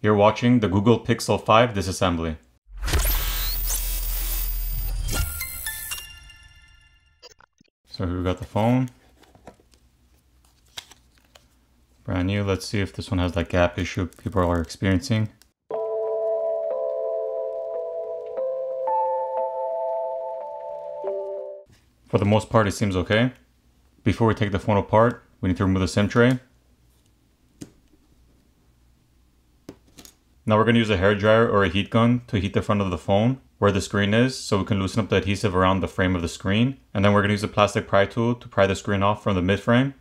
You're watching the Google Pixel 5 disassembly. So here we got the phone. Brand new. Let's see if this one has that gap issue people are experiencing. For the most part, it seems okay. Before we take the phone apart, we need to remove the SIM tray. Now we're going to use a hair dryer or a heat gun to heat the front of the phone where the screen is so we can loosen up the adhesive around the frame of the screen. And then we're going to use a plastic pry tool to pry the screen off from the mid frame.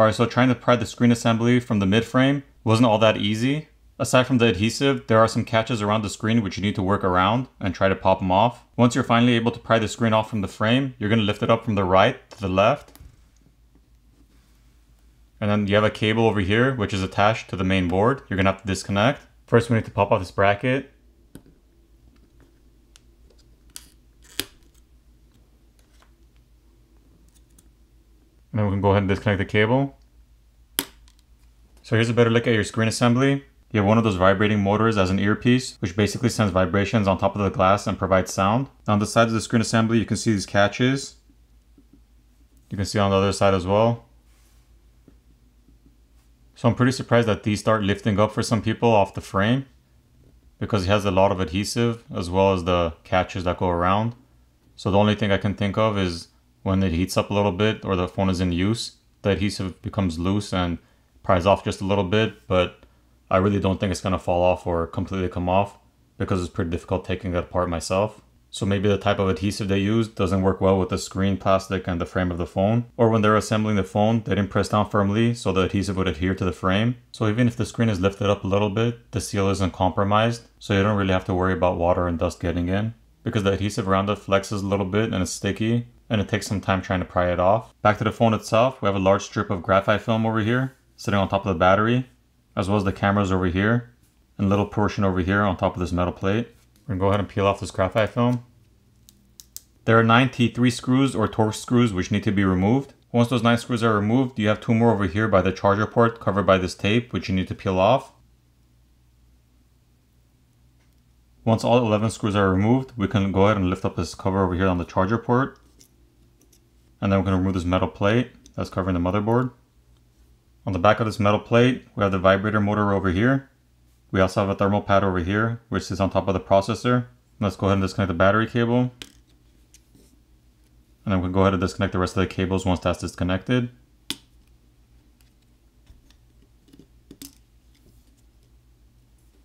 Alright, so trying to pry the screen assembly from the mid frame wasn't all that easy. Aside from the adhesive, there are some catches around the screen which you need to work around and try to pop them off. Once you're finally able to pry the screen off from the frame, you're going to lift it up from the right to the left. And then you have a cable over here which is attached to the main board. You're going to have to disconnect. First we need to pop off this bracket. And then we can go ahead and disconnect the cable. So here's a better look at your screen assembly. You have one of those vibrating motors as an earpiece, which basically sends vibrations on top of the glass and provides sound. On the sides of the screen assembly, you can see these catches. You can see on the other side as well. So I'm pretty surprised that these start lifting up for some people off the frame because it has a lot of adhesive as well as the catches that go around. So the only thing I can think of is when it heats up a little bit or the phone is in use, the adhesive becomes loose and pries off just a little bit, but I really don't think it's going to fall off or completely come off because it's pretty difficult taking it apart myself. So maybe the type of adhesive they used doesn't work well with the screen plastic and the frame of the phone. Or when they're assembling the phone, they didn't press down firmly so the adhesive would adhere to the frame. So even if the screen is lifted up a little bit, the seal isn't compromised. So you don't really have to worry about water and dust getting in. Because the adhesive around it flexes a little bit and it's sticky and it takes some time trying to pry it off. Back to the phone itself, we have a large strip of graphite film over here sitting on top of the battery, as well as the cameras over here, and little portion over here on top of this metal plate. We're gonna go ahead and peel off this graphite film. There are nine T3 screws or Torx screws which need to be removed. Once those nine screws are removed, you have two more over here by the charger port covered by this tape which you need to peel off. Once all 11 screws are removed, we can go ahead and lift up this cover over here on the charger port. And then we're going to remove this metal plate that's covering the motherboard. On the back of this metal plate, we have the vibrator motor over here. We also have a thermal pad over here, which sits on top of the processor. Let's go ahead and disconnect the battery cable. And then we'll go ahead and disconnect the rest of the cables once that's disconnected.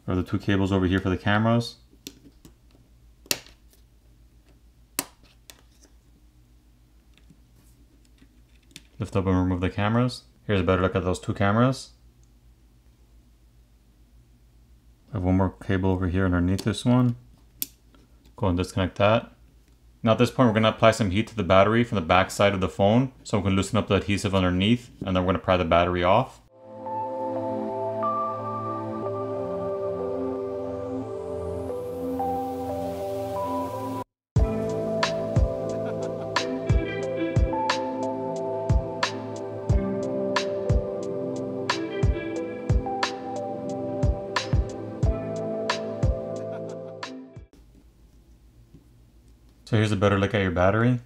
Are the two cables over here for the cameras. Up and remove the cameras. Here's a better look at those two cameras. I have one more cable over here underneath this one. Go and disconnect that. Now at this point, we're going to apply some heat to the battery from the back side of the phone. So we can loosen up the adhesive underneath and then we're going to pry the battery off. So here's a better look at your battery.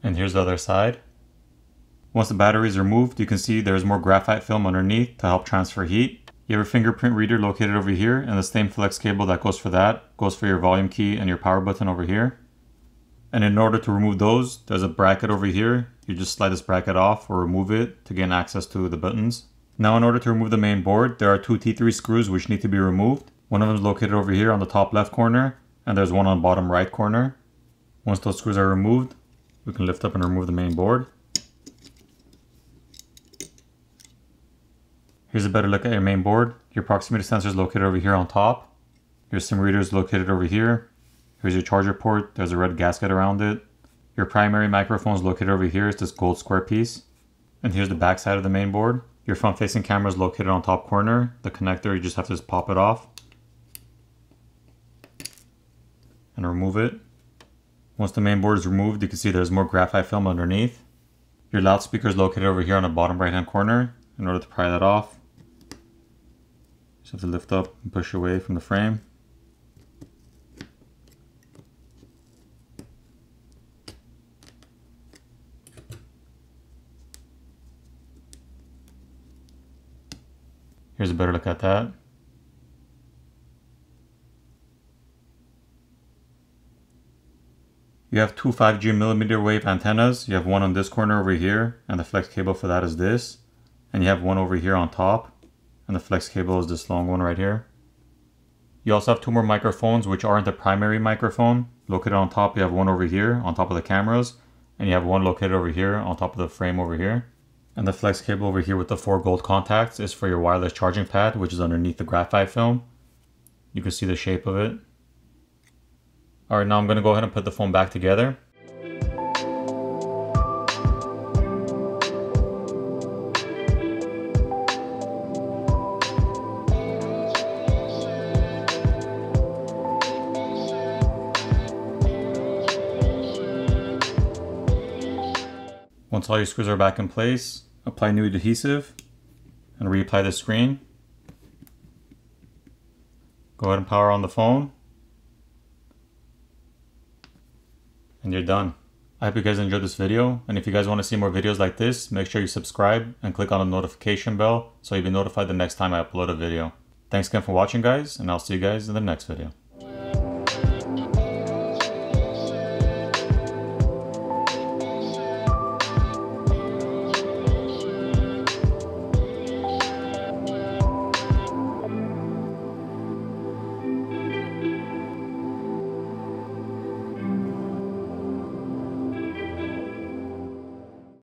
And here's the other side. Once the battery is removed, you can see there's more graphite film underneath to help transfer heat. You have a fingerprint reader located over here, and the same flex cable that goes for that goes for your volume key and your power button over here. And in order to remove those, there's a bracket over here. You just slide this bracket off or remove it to gain access to the buttons. Now in order to remove the main board, there are two T3 screws which need to be removed. One of them is located over here on the top left corner, and there's one on the bottom right corner. Once those screws are removed, we can lift up and remove the main board. Here's a better look at your main board. Your proximity sensor is located over here on top. Here's some readers located over here. Here's your charger port. There's a red gasket around it. Your primary microphone is located over here. It's this gold square piece. And here's the back side of the main board. Your front facing camera is located on top corner. The connector, you just have to just pop it off. And remove it. Once the main board is removed, you can see there's more graphite film underneath. Your loudspeaker is located over here on the bottom right hand corner. In order to pry that off, just have to lift up and push away from the frame. Here's a better look at that. You have two 5G millimeter wave antennas. You have one on this corner over here, and the flex cable for that is this. And you have one over here on top, and the flex cable is this long one right here. You also have two more microphones, which aren't the primary microphone. Located on top, you have one over here on top of the cameras, and you have one located over here on top of the frame over here. And the flex cable over here with the four gold contacts is for your wireless charging pad, which is underneath the graphite film. You can see the shape of it. Alright, now I'm going to go ahead and put the phone back together. Once all your screws are back in place, apply new adhesive and reapply the screen. Go ahead and power on the phone. And you're done. I hope you guys enjoyed this video. And if you guys want to see more videos like this, make sure you subscribe and click on the notification bell so you'll be notified the next time I upload a video. Thanks again for watching guys, and I'll see you guys in the next video.